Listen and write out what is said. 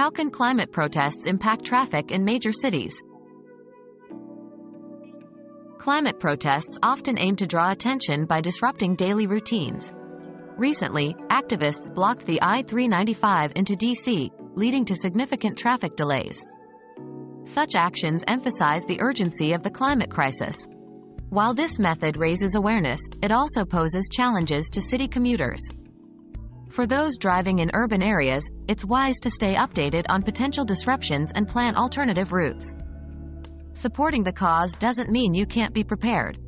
How can climate protests impact traffic in major cities? Climate protests often aim to draw attention by disrupting daily routines. Recently, activists blocked the I-395 into D.C., leading to significant traffic delays. Such actions emphasize the urgency of the climate crisis. While this method raises awareness, it also poses challenges to city commuters. For those driving in urban areas, it's wise to stay updated on potential disruptions and plan alternative routes. Supporting the cause doesn't mean you can't be prepared.